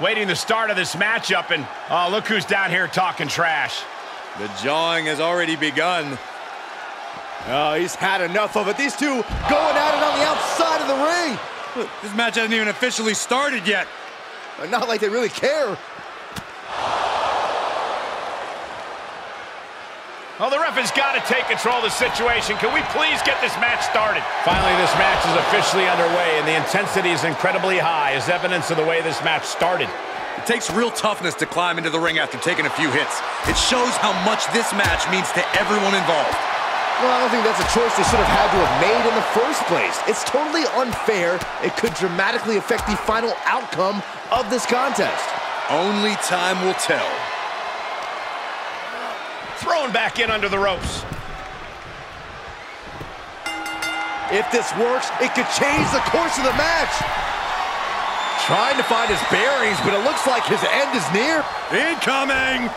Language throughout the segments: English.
waiting the start of this matchup, and oh, look who's down here talking trash. The jawing has already begun. Oh, he's had enough of it. These two going at it on the outside of the ring. This match hasn't even officially started yet. Not like they really care. Oh, the ref has got to take control of the situation. Can we please get this match started? Finally, this match is officially underway, and the intensity is incredibly high as evidence of the way this match started. It takes real toughness to climb into the ring after taking a few hits. It shows how much this match means to everyone involved. Well, I don't think that's a choice they should have had to have made in the first place. It's totally unfair. It could dramatically affect the final outcome of this contest. Only time will tell. Thrown back in under the ropes. If this works, it could change the course of the match. Trying to find his bearings, but it looks like his end is near. Incoming!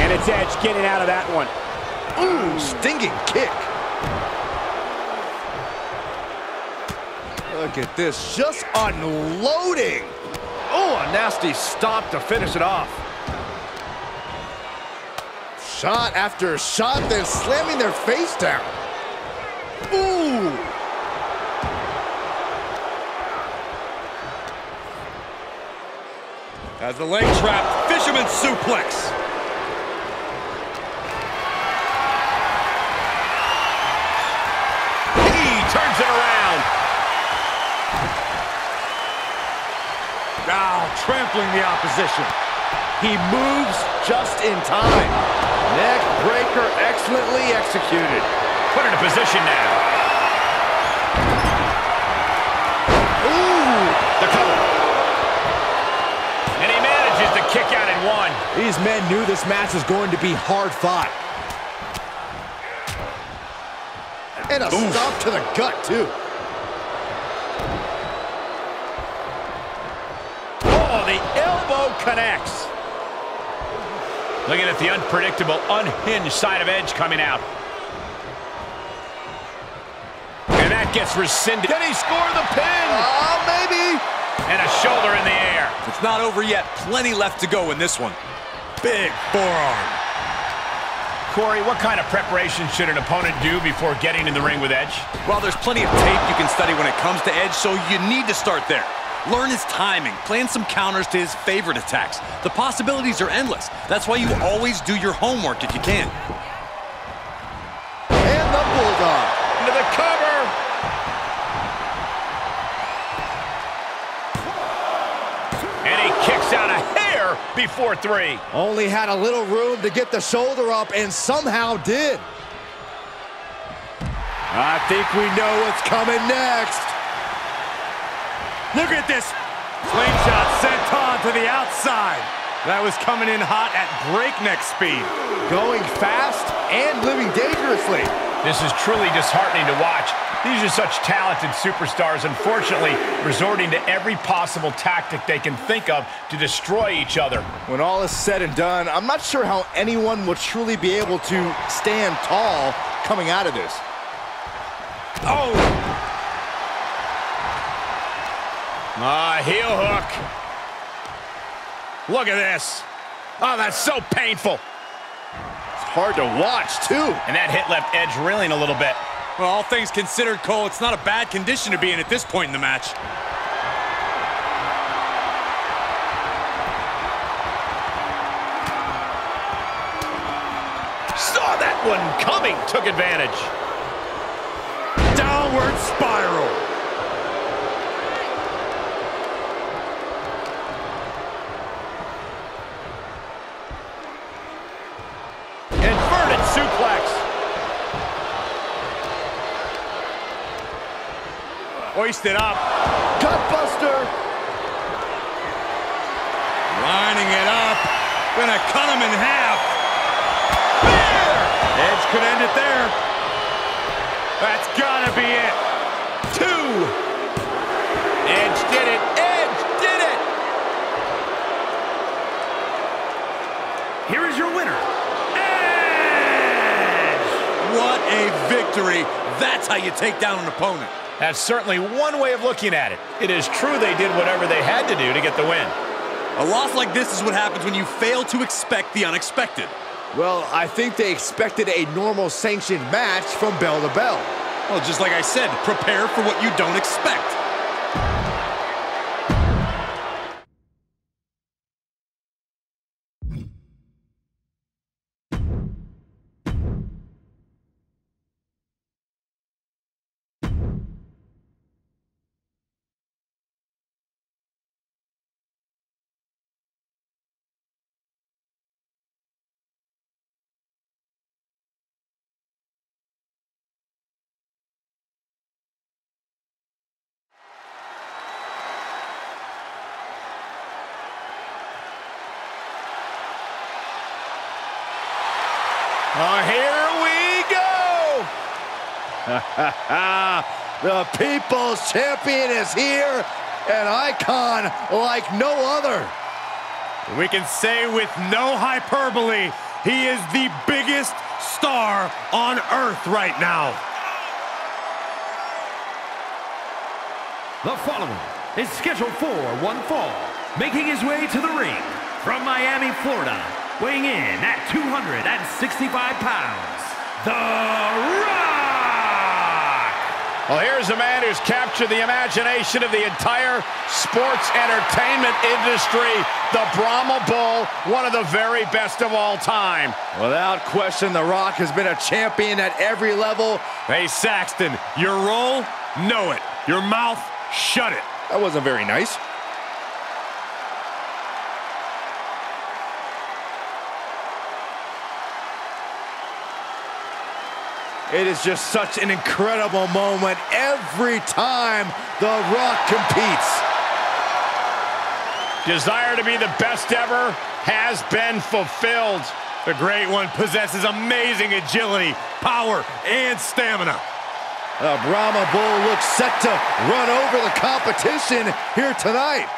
And it's Edge getting out of that one. Ooh, stinging kick. Look at this, just unloading. Oh, a nasty stop to finish it off. Shot after shot, then slamming their face down. Ooh! As the leg trap, fisherman suplex. He turns it around. Now trampling the opposition. He moves just in time. Neck breaker excellently executed. Put in a position now. Ooh! The cover. And he manages to kick out in one. These men knew this match was going to be hard fought. And a stop to the gut, too. Oh, the elbow connects. Looking at the unpredictable, unhinged side of Edge coming out. And that gets rescinded. Can he score the pin? Oh, maybe. And a shoulder in the air. It's not over yet. Plenty left to go in this one. Big forearm. Corey, what kind of preparation should an opponent do before getting in the ring with Edge? Well, there's plenty of tape you can study when it comes to Edge, so you need to start there. Learn his timing, plan some counters to his favorite attacks. The possibilities are endless. That's why you always do your homework if you can. And the Bulldog. Into the cover. And he kicks out a hair before three. Only had a little room to get the shoulder up and somehow did. I think we know what's coming next. Look at this. Slingshot sent on to the outside. That was coming in hot at breakneck speed. Going fast and living dangerously. This is truly disheartening to watch. These are such talented superstars, unfortunately, resorting to every possible tactic they can think of to destroy each other. When all is said and done, I'm not sure how anyone will truly be able to stand tall coming out of this. Oh! Ah, heel hook. Look at this. Oh, that's so painful. It's hard to watch, too. And that hit left Edge reeling a little bit. Well, all things considered, Cole, it's not a bad condition to be in at this point in the match. Saw that one coming, took advantage. Downward spiral. Hoisted up. Gutbuster. Lining it up. Gonna cut him in half. Edge could end it there. That's gotta be it. Two. Edge did it. Edge did it. Here is your winner, Edge! What a victory. That's how you take down an opponent. That's certainly one way of looking at it. It is true they did whatever they had to do to get the win. A loss like this is what happens when you fail to expect the unexpected. Well, I think they expected a normal sanctioned match from bell to bell. Well, just like I said, prepare for what you don't expect. the People's Champion is here, an icon like no other. We can say with no hyperbole, he is the biggest star on earth right now. The following is scheduled for one fall, making his way to the ring from Miami, Florida, weighing in at 265 pounds, The Rock! Well, here's a man who's captured the imagination of the entire sports entertainment industry, the Brahma Bull, one of the very best of all time. Without question, The Rock has been a champion at every level. Hey, Saxton, your role, know it. Your mouth, shut it. That wasn't very nice. It is just such an incredible moment every time The Rock competes. Desire to be the best ever has been fulfilled. The Great One possesses amazing agility, power, and stamina. The Brahma Bull looks set to run over the competition here tonight.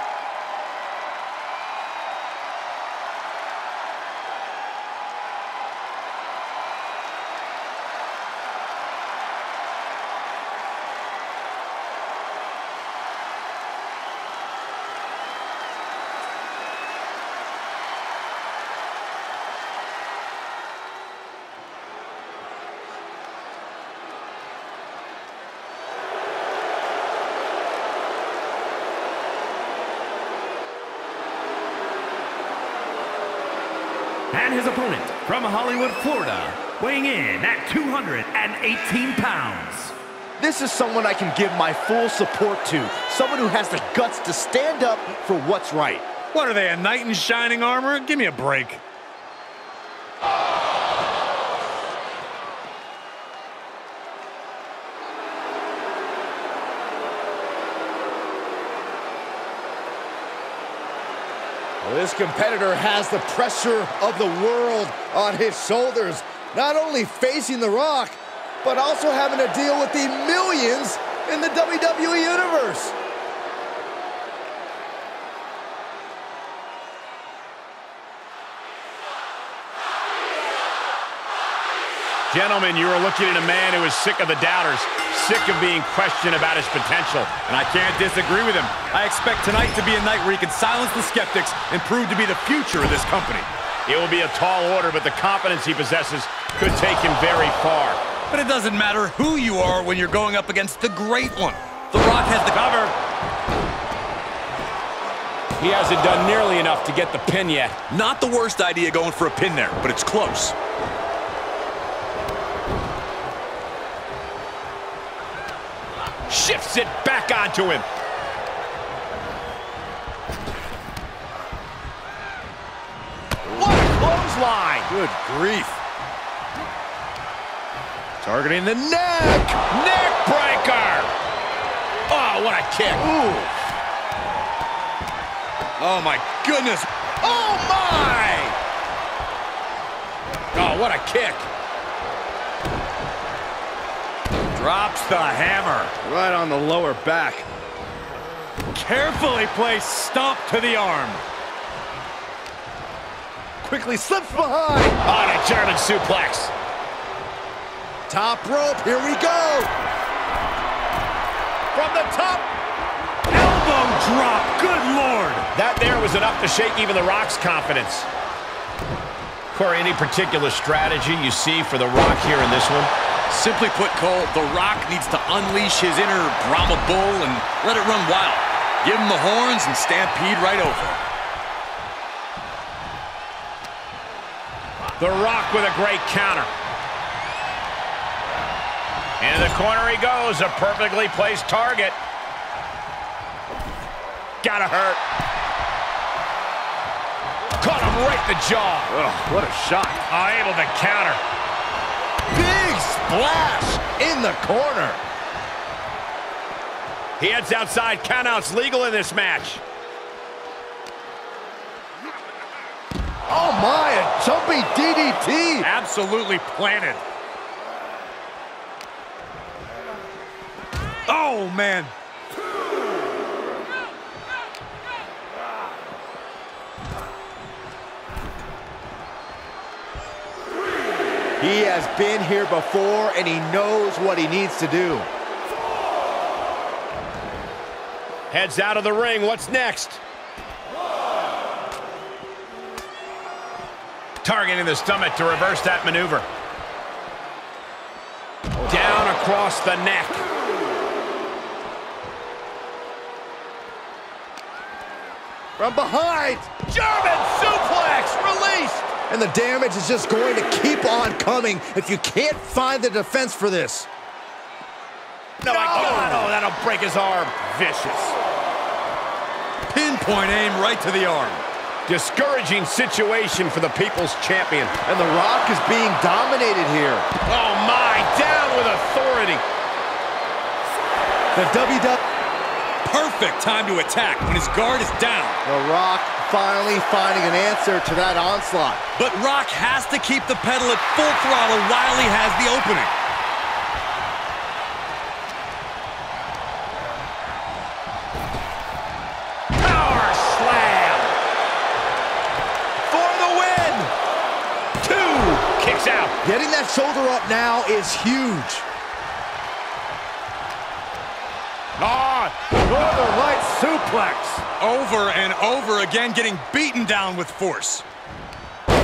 And his opponent from Hollywood, Florida, weighing in at 218 pounds, This is someone I can give my full support to. Someone who has the guts to stand up for what's right. What are they, a knight in shining armor? Give me a break. This competitor has the pressure of the world on his shoulders. Not only facing The Rock, but also having to deal with the millions in the WWE Universe. Gentlemen, you are looking at a man who is sick of the doubters, sick of being questioned about his potential. And I can't disagree with him. I expect tonight to be a night where he can silence the skeptics and prove to be the future of this company. It will be a tall order, but the confidence he possesses could take him very far. But it doesn't matter who you are when you're going up against the Great One. The Rock has the cover. He hasn't done nearly enough to get the pin yet. Not the worst idea going for a pin there, but it's close. Shifts it back onto him. What a clothesline! Good grief. Targeting the neck. Neck breaker! Oh, what a kick. Ooh. Oh, my goodness. Oh, my! Oh, what a kick. Drops the hammer. Right on the lower back. Carefully placed stomp to the arm. Quickly slips behind. On a German suplex. Top rope. Here we go. From the top. Elbow drop. Good Lord. That there was enough to shake even The Rock's confidence. Corey, any particular strategy you see for The Rock here in this one? Simply put, Cole, The Rock needs to unleash his inner Brahma bull and let it run wild. Give him the horns and stampede right over him. The Rock with a great counter. Into the corner he goes, a perfectly placed target. Gotta hurt. Caught him right in the jaw. Ugh, what a shot. Unable to counter. Splash in the corner. He heads outside. Countouts legal in this match. Oh my, a jumping DDT. Absolutely planted. Oh, man. He has been here before and he knows what he needs to do. Heads out of the ring. What's next? Targeting the stomach to reverse that maneuver. Down across the neck. From behind. German suplex released. And the damage is just going to keep on coming if you can't find the defense for this. No, my God. Oh, that'll break his arm. Vicious. Pinpoint aim right to the arm. Discouraging situation for the People's Champion. And The Rock is being dominated here. Oh, my. Down with authority. The WWE... Perfect time to attack when his guard is down. The Rock finally finding an answer to that onslaught. But Rock has to keep the pedal at full throttle while he has the opening. Power slam. For the win. Two. Kicks out. Getting that shoulder up now is huge. Northern Light suplex. Over and over again, getting beaten down with force.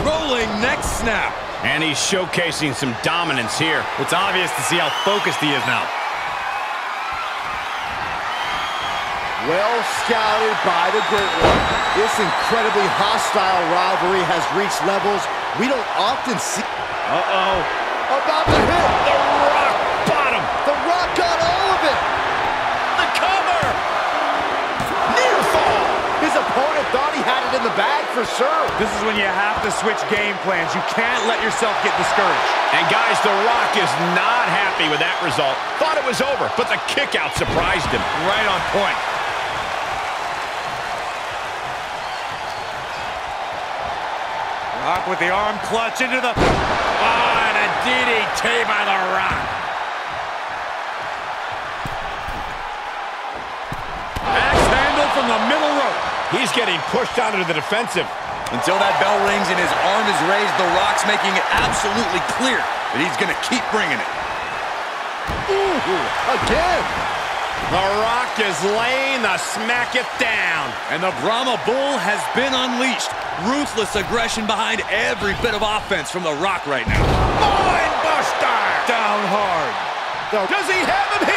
Rolling neck snap. And he's showcasing some dominance here. It's obvious to see how focused he is now. Well scouted by the Great One. This incredibly hostile rivalry has reached levels we don't often see. Uh-oh. About to hit. The had it in the bag for sure. This is when you have to switch game plans. You can't let yourself get discouraged. And guys, The Rock is not happy with that result. Thought it was over, but the kick out surprised him. Right on point. Rock with the arm clutch into the... Oh, and a DDT by The Rock. Axe handle from the middle rope. He's getting pushed onto the defensive. Until that bell rings and his arm is raised, The Rock's making it absolutely clear that he's going to keep bringing it. Ooh, again. The Rock is laying the smack it down. And the Brahma Bull has been unleashed. Ruthless aggression behind every bit of offense from The Rock right now. Mind Buster. Down hard. Does he have him here?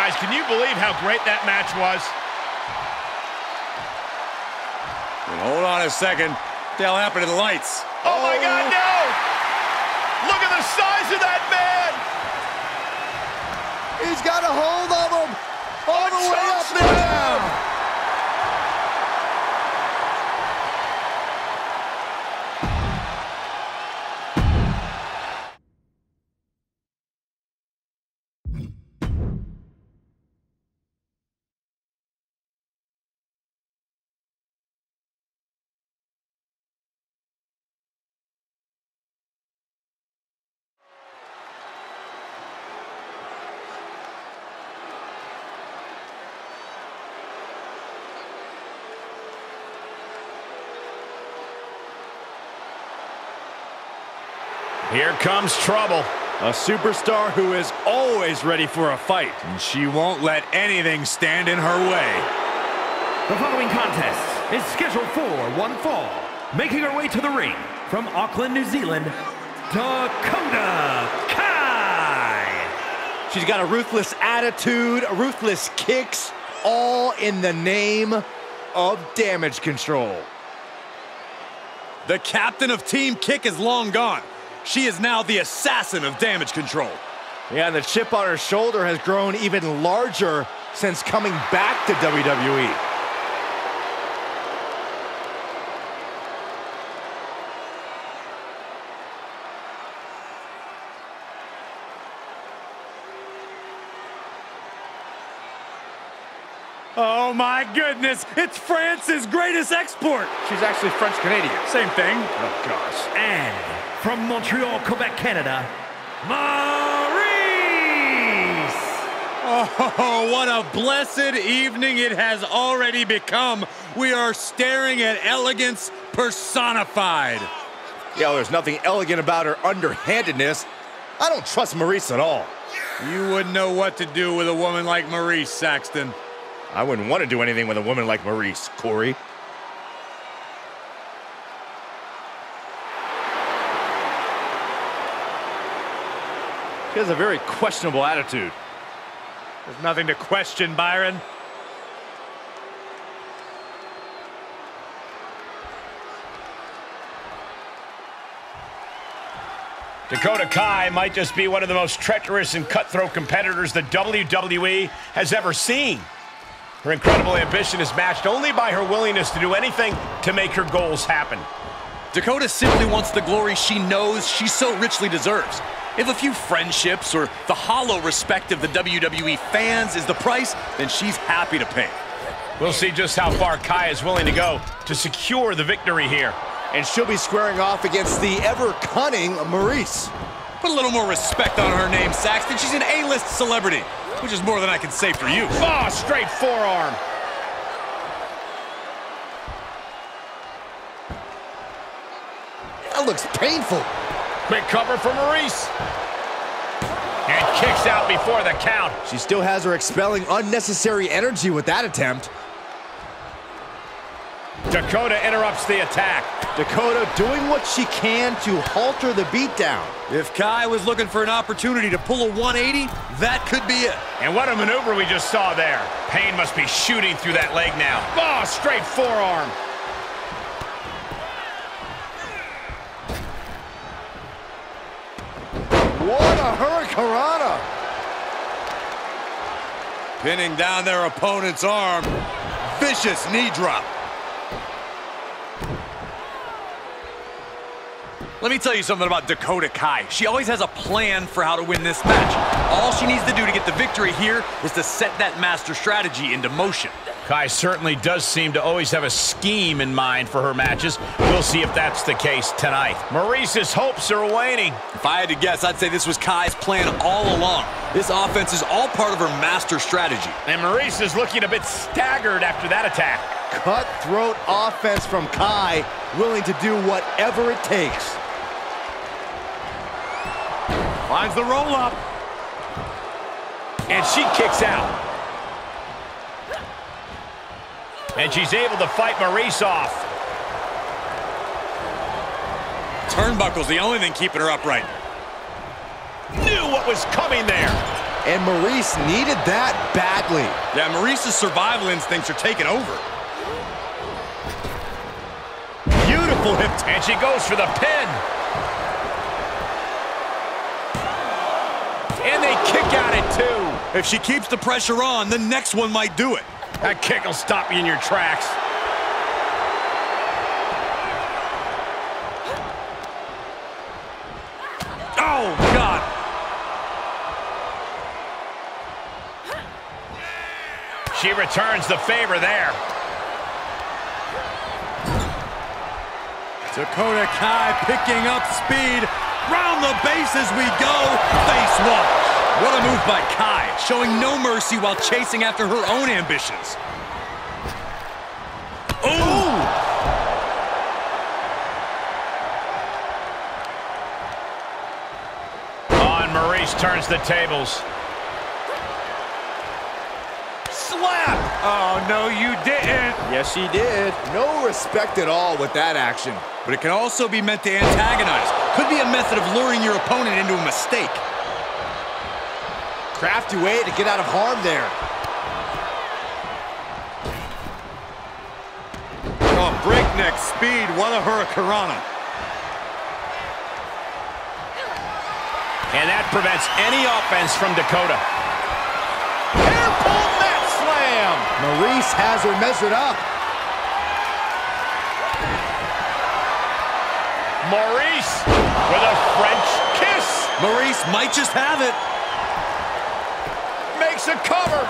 Guys, can you believe how great that match was? And hold on a second. What the hell happened to the lights? Oh, my God, no! Look at the size of that man! He's got a hold of him. All the way up and Here comes trouble. A superstar who is always ready for a fight. And she won't let anything stand in her way. The following contest is scheduled for one fall. Making her way to the ring from Auckland, New Zealand, Dakota Kai. She's got a ruthless attitude, ruthless kicks, all in the name of damage control. The captain of Team Kick is long gone. She is now the assassin of damage control. Yeah, and the chip on her shoulder has grown even larger since coming back to WWE. Oh my goodness, it's France's greatest export. She's actually French Canadian. Same thing. Oh gosh. And from Montreal, Quebec, Canada, Maryse. Oh, what a blessed evening it has already become. We are staring at elegance personified. Yeah, there's nothing elegant about her underhandedness. I don't trust Maryse at all. You wouldn't know what to do with a woman like Maryse Saxton. I wouldn't want to do anything with a woman like Maryse, Corey. She has a very questionable attitude. There's nothing to question, Byron. Dakota Kai might just be one of the most treacherous and cutthroat competitors the WWE has ever seen. Her incredible ambition is matched only by her willingness to do anything to make her goals happen. Dakota simply wants the glory she knows she so richly deserves. If a few friendships or the hollow respect of the WWE fans is the price, then she's happy to pay. We'll see just how far Kai is willing to go to secure the victory here. And she'll be squaring off against the ever-cunning Maryse. Put a little more respect on her name, Saxton. She's an A-list celebrity, which is more than I can say for you. Oh, straight forearm. That looks painful. Quick cover for Maryse. And kicks out before the count. She still has her expelling unnecessary energy with that attempt. Dakota interrupts the attack. Dakota doing what she can to halter the beatdown. If Kai was looking for an opportunity to pull a 180, that could be it. And what a maneuver we just saw there. Pain must be shooting through that leg now. Oh, straight forearm. What a hurricanrana! Pinning down their opponent's arm. Vicious knee drop. Let me tell you something about Dakota Kai. She always has a plan for how to win this match. All she needs to do to get the victory here is to set that master strategy into motion. Kai certainly does seem to always have a scheme in mind for her matches. We'll see if that's the case tonight. Maryse's hopes are waning. If I had to guess, I'd say this was Kai's plan all along. This offense is all part of her master strategy. And Maryse is looking a bit staggered after that attack. Cutthroat offense from Kai, willing to do whatever it takes. Finds the roll up. And she kicks out. And she's able to fight Maryse off. Turnbuckle's the only thing keeping her upright. Knew what was coming there. And Maryse needed that badly. Yeah, Maryse's survival instincts are taking over. Beautiful hip. And she goes for the pin. And they kick out it too. If she keeps the pressure on, the next one might do it. That kick will stop you in your tracks. Oh, God. She returns the favor there. Dakota Kai picking up speed. Round the bases we go. Face wash. What a move by Kai, showing no mercy while chasing after her own ambitions. Ooh! and Maryse turns the tables. Slap! Oh, no, you didn't. Yes, she did. No respect at all with that action. But it can also be meant to antagonize. Could be a method of luring your opponent into a mistake. Crafty way to get out of harm there. Oh, breakneck speed. What a hurricanrana. And that prevents any offense from Dakota. Hair pull mat slam. Maryse has her measured up. Maryse with a French kiss. Maryse might just have it. Makes a cover.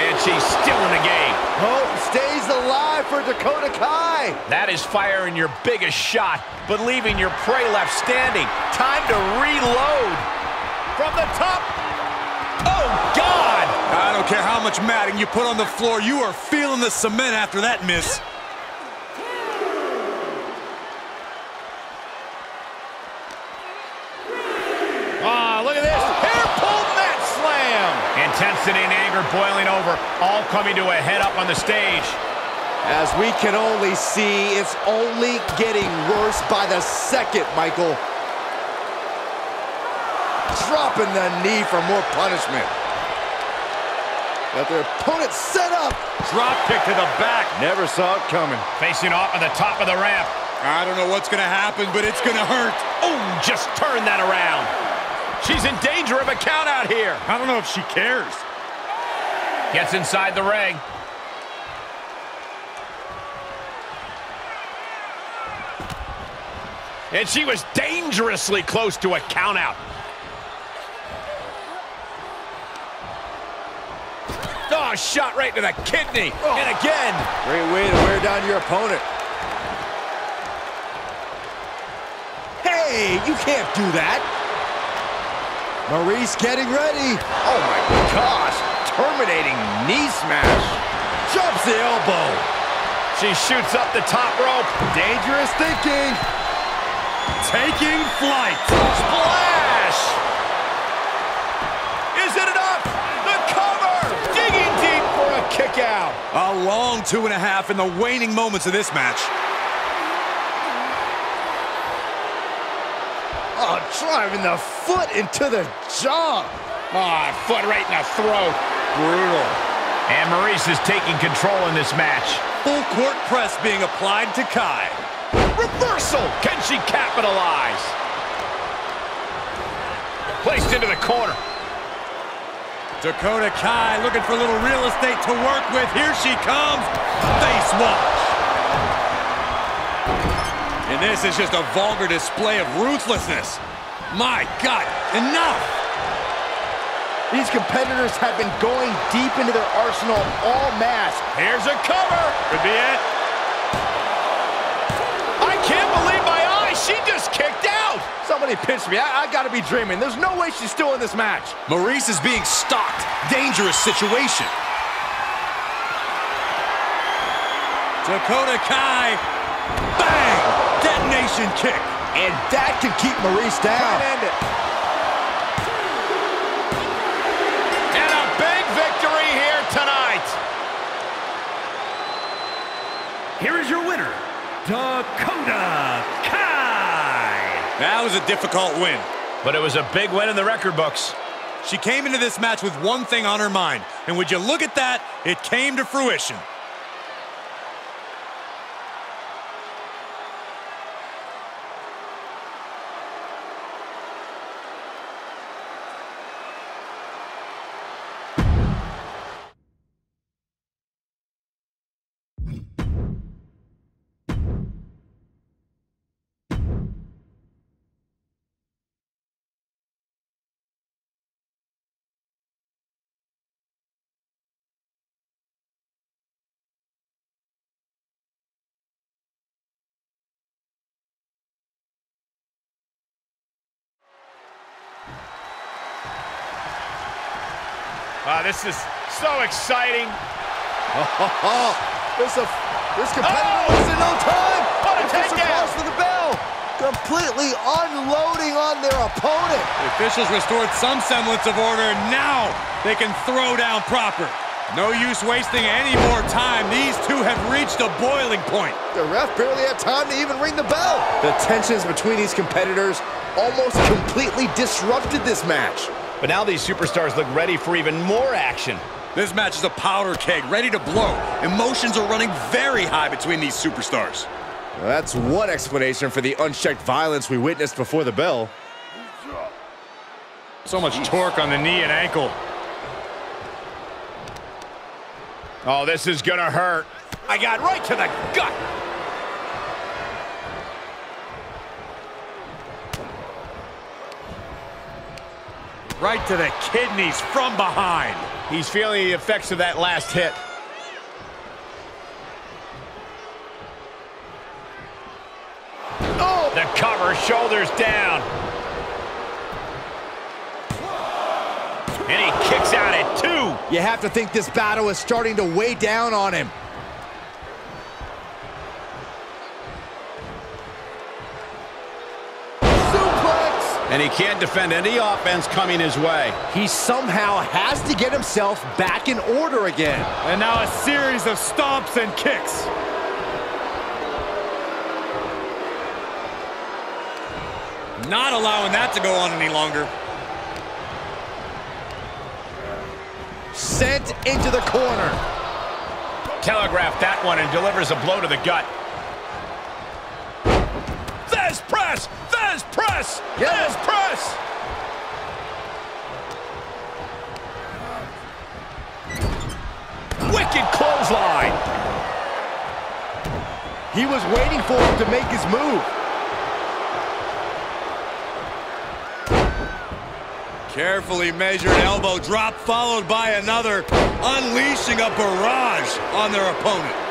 And she's still in the game. Hope stays alive for Dakota Kai. That is firing your biggest shot, but leaving your prey left standing. Time to reload. From the top. Oh, God! I don't care how much matting you put on the floor, you are feeling the cement after that miss. Ah, look at this. Hair pull mat slam. Intensity and anger boiling over, all coming to a head up on the stage. As we can only see, it's only getting worse by the second, Michael. Dropping the knee for more punishment. Got their opponent set up. Drop kick to the back. Never saw it coming. Facing off at the top of the ramp. I don't know what's going to happen, but it's going to hurt. Oh, just turn that around. She's in danger of a count out here. I don't know if she cares. Gets inside the ring. And she was dangerously close to a count out. Oh, shot right to the kidney. Oh. And again. Great way to wear down your opponent. Hey, you can't do that. Maryse getting ready. Oh my gosh, terminating knee smash. Jumps the elbow. She shoots up the top rope. Dangerous thinking. Taking flight. Splash! Is it enough? The cover! Digging deep for a kick out. A long two and a half in the waning moments of this match. Oh, driving the foot into the jaw. Ah, foot right in the throat. Brutal. And Maryse is taking control in this match. Full court press being applied to Kai. Reversal! Can she capitalize? Placed into the corner. Dakota Kai looking for a little real estate to work with. Here she comes. Face wash. And this is just a vulgar display of ruthlessness. My God, enough! These competitors have been going deep into their arsenal all match. Here's a cover. Could be it. I can't believe my eyes. She just kicked out. Somebody pinch me. I, I gotta be dreaming. There's no way she's still in this match. Maryse is being stalked. Dangerous situation. Dakota Kai. Bang! Detonation kick. And that can keep Maryse down. And a Dakota Kai. That was a difficult win. But it was a big win in the record books. She came into this match with one thing on her mind. And would you look at that? It came to fruition. This is so exciting. Oh, this, a, this competitor Oh! is in no time. What a It's takedown. to the bell. completely unloading on their opponent. The officials restored some semblance of order. Now they can throw down proper. No use wasting any more time. These two have reached a boiling point. The ref barely had time to even ring the bell. The tensions between these competitors almost completely disrupted this match. But now these superstars look ready for even more action. This match is a powder keg, ready to blow. Emotions are running very high between these superstars. Well, that's one explanation for the unchecked violence we witnessed before the bell. So much torque on the knee and ankle. Oh, this is gonna hurt. I got right to the gut. Right to the kidneys from behind. He's feeling the effects of that last hit. Oh! The cover, shoulders down. And he kicks out at two. You have to think this battle is starting to weigh down on him. And he can't defend any offense coming his way. He somehow has to get himself back in order again. And now a series of stomps and kicks. Not allowing that to go on any longer. Sent into the corner. Telegraph that one and delivers a blow to the gut. Thesz press! Thesz press! Yeah. Thesz press! Wicked clothesline! He was waiting for him to make his move. Carefully measured elbow drop followed by another, unleashing a barrage on their opponent.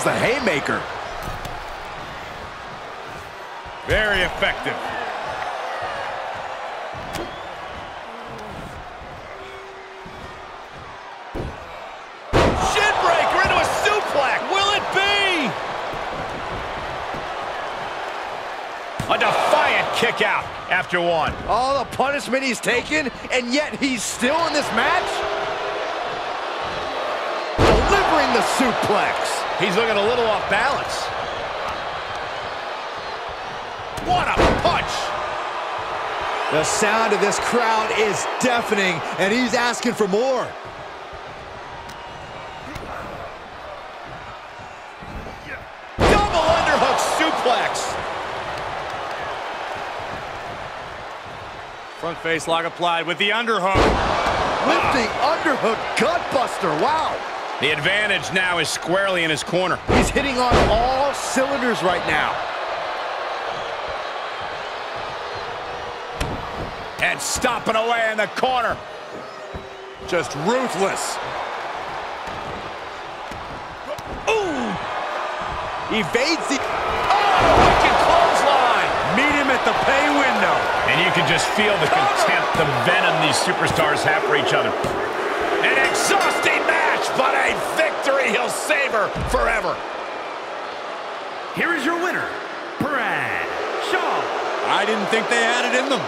Lands the haymaker. Very effective. Shin breaker into a suplex! Will it be? A defiant kick out after one. All the punishment he's taken, and yet he's still in this match? Delivering the suplex. He's looking a little off balance. What a punch! The sound of this crowd is deafening, and he's asking for more. Double underhook suplex! Front face lock applied with the underhook. Lifting underhook gutbuster. Wow. The advantage now is squarely in his corner. He's hitting on all cylinders right now. And stomping away in the corner. Just ruthless. Ooh! Evades the... Oh, wicked clothesline! Meet him at the pay window. And you can just feel the contempt, the venom these superstars have for each other. An exhausting match, but a victory he'll savor forever. Here is your winner, Brad Shaw. I didn't think they had it in them.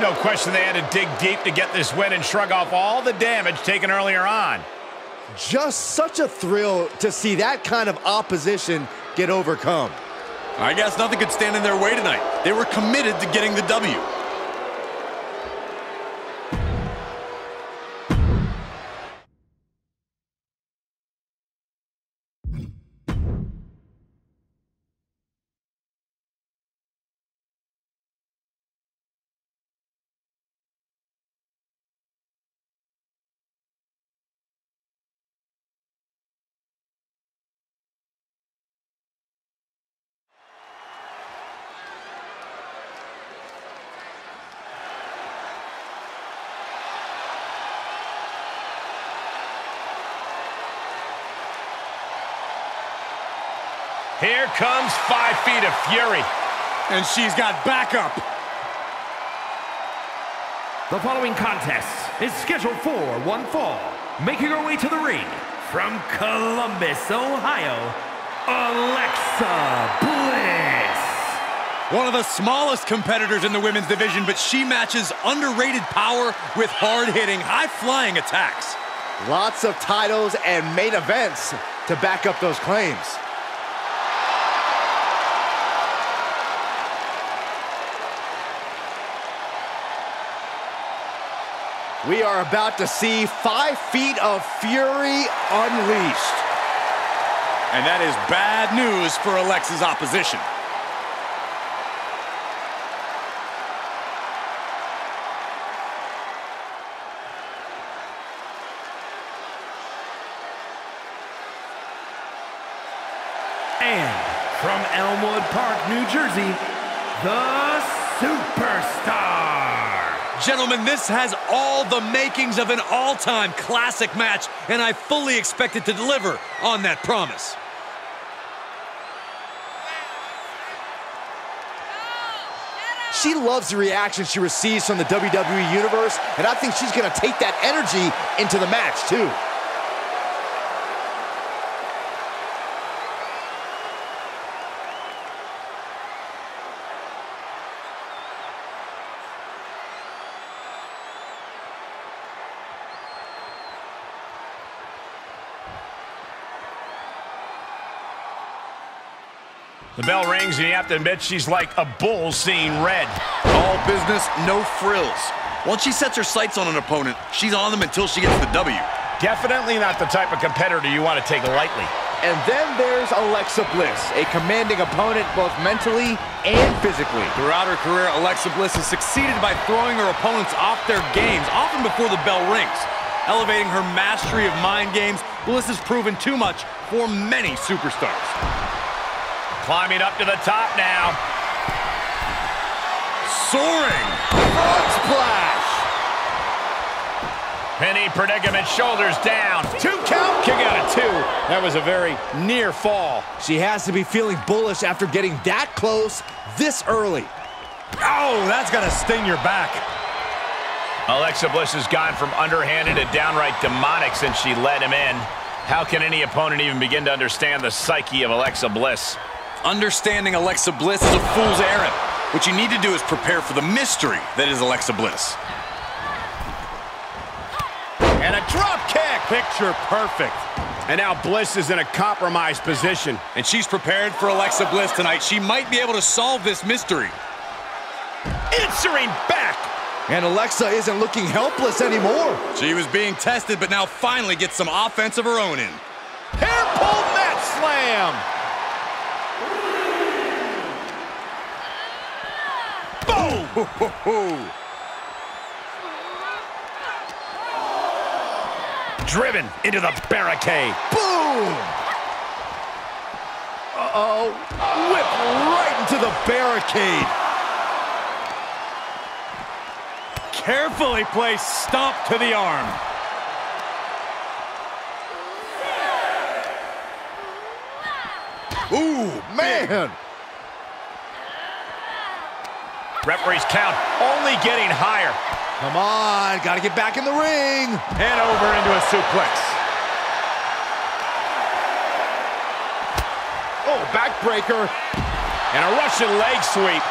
No question they had to dig deep to get this win and shrug off all the damage taken earlier on. Just such a thrill to see that kind of opposition get overcome. I guess nothing could stand in their way tonight. They were committed to getting the W. Here comes five feet of fury. And she's got backup. The following contest is scheduled for one fall. Making her way to the ring from Columbus, Ohio, Alexa Bliss. One of the smallest competitors in the women's division, but she matches underrated power with hard-hitting, high-flying attacks. Lots of titles and main events to back up those claims. We are about to see five feet of fury unleashed. And that is bad news for Alexa's opposition. And from Elmwood Park, New Jersey, the Superstar. Gentlemen, this has all the makings of an all-time classic match, and I fully expect it to deliver on that promise. She loves the reaction she receives from the WWE Universe, and I think she's going to take that energy into the match, too. The bell rings, and you have to admit she's like a bull seeing red. All business, no frills. Once she sets her sights on an opponent, she's on them until she gets the W. Definitely not the type of competitor you want to take lightly. And then there's Alexa Bliss, a commanding opponent both mentally and physically. Throughout her career, Alexa Bliss has succeeded by throwing her opponents off their games, often before the bell rings. Elevating her mastery of mind games, Bliss has proven too much for many superstars. Climbing up to the top now. Soaring! Frog splash! Pinning predicament, shoulders down. Two count, kick out of two. That was a very near fall. She has to be feeling bullish after getting that close this early. Oh, that's gonna sting your back. Alexa Bliss has gone from underhanded to downright demonic since she let him in. How can any opponent even begin to understand the psyche of Alexa Bliss? Understanding Alexa Bliss is a fool's errand. What you need to do is prepare for the mystery that is Alexa Bliss. And a drop kick. Picture perfect. And now Bliss is in a compromised position. And she's prepared for Alexa Bliss tonight. She might be able to solve this mystery. Answering back. And Alexa isn't looking helpless anymore. She was being tested, but now finally gets some offense of her own in. Hair pull mat slam. Boom. Driven into the barricade. Boom! Uh-oh. Whip right into the barricade. Carefully placed stomp to the arm. Ooh, man. Referee's count only getting higher. Come on, gotta get back in the ring. And over into a suplex. Oh, backbreaker. And a Russian leg sweep.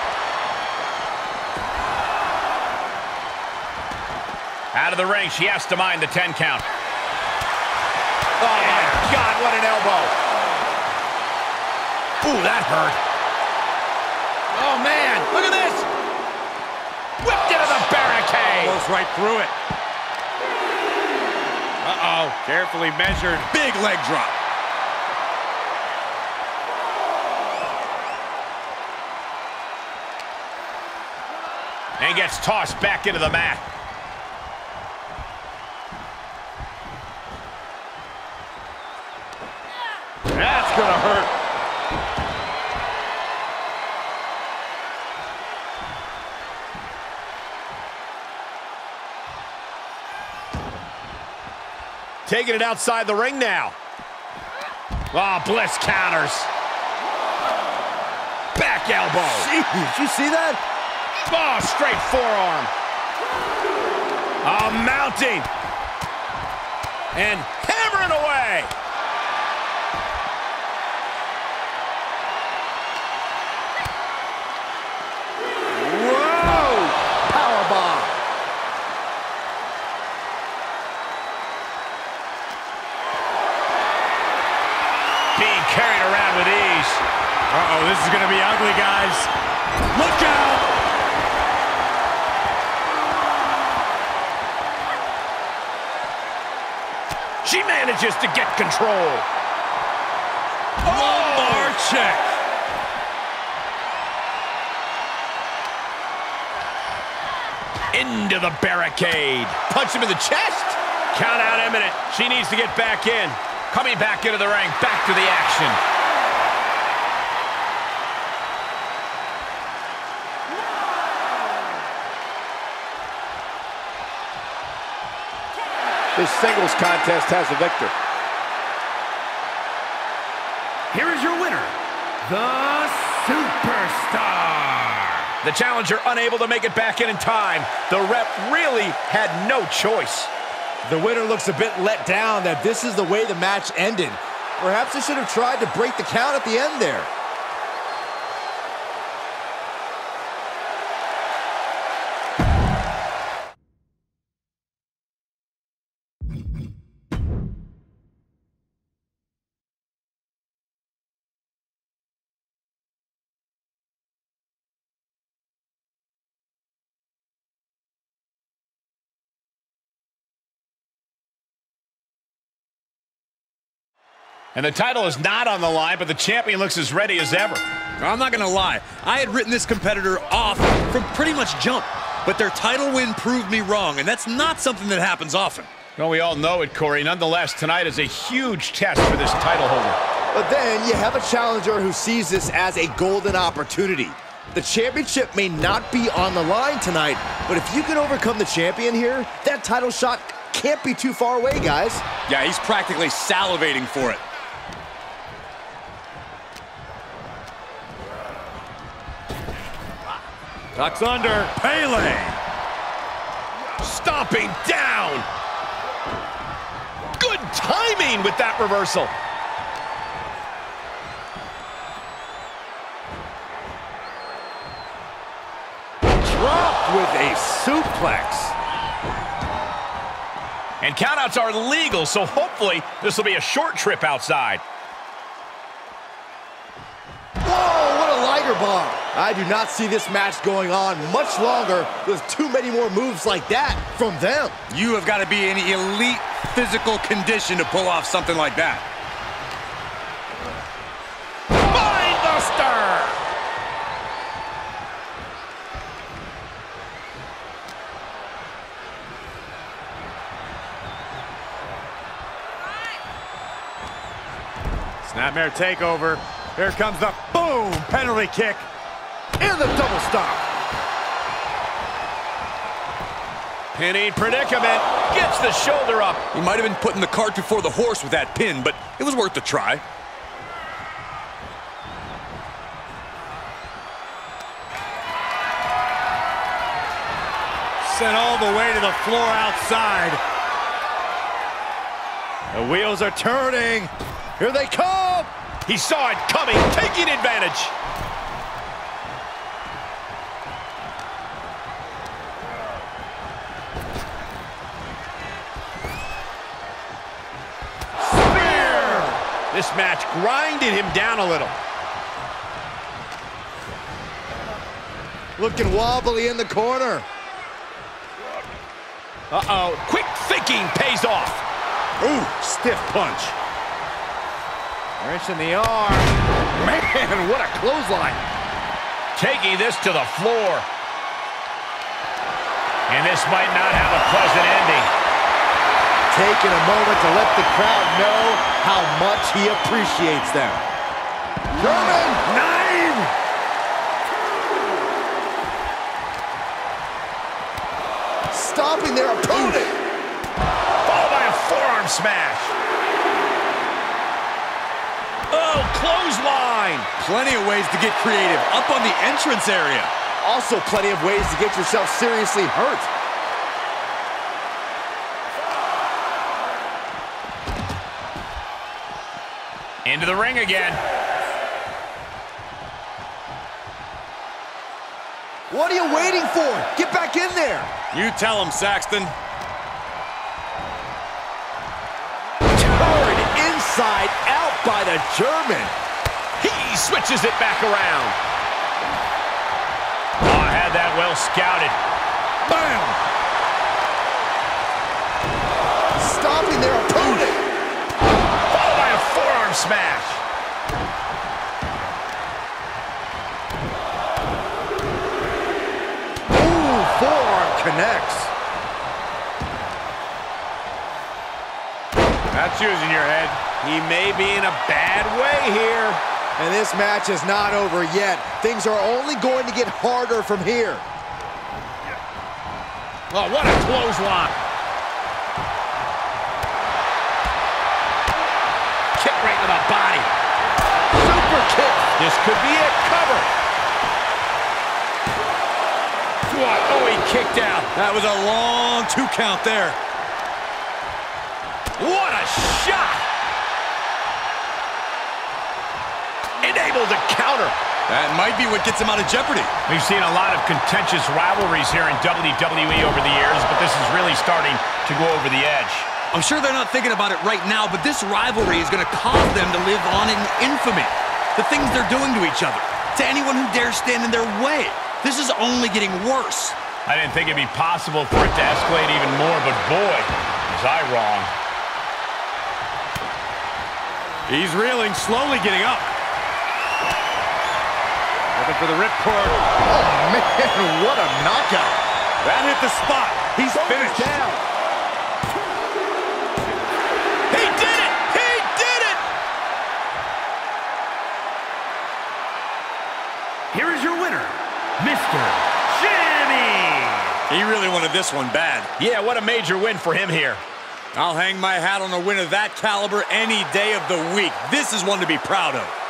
Out of the ring, she has to mind the 10 count. Oh my God, what an elbow. Ooh, that hurt. Oh man, look at this. Whipped into the Goes right through it. Uh-oh, carefully measured. Big leg drop. And gets tossed back into the mat. Taking it outside the ring now. Ah, oh, Bliss counters. back elbow. Did you see that? Oh, straight forearm. Oh, mounting. And to get control. Lumbar check. Into the barricade. Punch him in the chest. Count out imminent. She needs to get back in. Coming back into the ring. Back to the action. This singles contest has a victor. Here is your winner, the Superstar. The challenger unable to make it back in in time. The rep really had no choice. The winner looks a bit let down that this is the way the match ended. Perhaps they should have tried to break the count at the end there. And the title is not on the line, but the champion looks as ready as ever. I'm not going to lie. I had written this competitor off from pretty much jump, but their title win proved me wrong, and that's not something that happens often. Well, we all know it, Corey. Nonetheless, tonight is a huge test for this title holder. But then you have a challenger who sees this as a golden opportunity. The championship may not be on the line tonight, but if you can overcome the champion here, that title shot can't be too far away, guys. Yeah, he's practically salivating for it. Tucks under. Pele. Stomping down. Good timing with that reversal. Dropped with a suplex. And countouts are legal, so hopefully this will be a short trip outside. Whoa, what a liger bomb. I do not see this match going on much longer with too many more moves like that from them. You have got to be in elite physical condition to pull off something like that. Mindbuster! Snapmare takeover. Here comes the boom penalty kick. And the double stop. Pinning predicament. Gets the shoulder up. He might have been putting the cart before the horse with that pin, but it was worth a try. Sent all the way to the floor outside. The wheels are turning. Here they come. He saw it coming, taking advantage. Spear! This match grinded him down a little. Looking wobbly in the corner. Uh-oh. Quick thinking pays off. Ooh, stiff punch. Wrench in the arm. Man, what a clothesline. Taking this to the floor. And this might not have a pleasant ending. Taking a moment to let the crowd know how much he appreciates them. German nine. Stopping their opponent. Followed by a forearm smash. Oh, clothesline. line. Plenty of ways to get creative. Up on the entrance area. Also plenty of ways to get yourself seriously hurt. Into the ring again. What are you waiting for? Get back in there. You tell him, Saxton. Turned inside out by the German. He switches it back around. Oh, had that well scouted. Bam! Stopping their opponent. Followed by a forearm smash. Ooh, forearm connects. That's using your head. He may be in a bad way here. And this match is not over yet. Things are only going to get harder from here. Oh, what a close clothesline. Kick right to the body. Super kick. This could be it. Cover. What? Oh, he kicked out. That was a long two count there. That might be what gets him out of jeopardy. We've seen a lot of contentious rivalries here in WWE over the years, but this is really starting to go over the edge. I'm sure they're not thinking about it right now, but this rivalry is going to cause them to live on in infamy. The things they're doing to each other, to anyone who dares stand in their way. This is only getting worse. I didn't think it'd be possible for it to escalate even more, but boy, was I wrong. He's reeling, slowly getting up. Looking for the ripcord. Oh, man, what a knockout. That hit the spot. He's finished. down. He did it! He did it! Here is your winner, Mr. Jimmy. He really wanted this one bad. Yeah, what a major win for him here. I'll hang my hat on a win of that caliber any day of the week. This is one to be proud of.